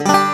you.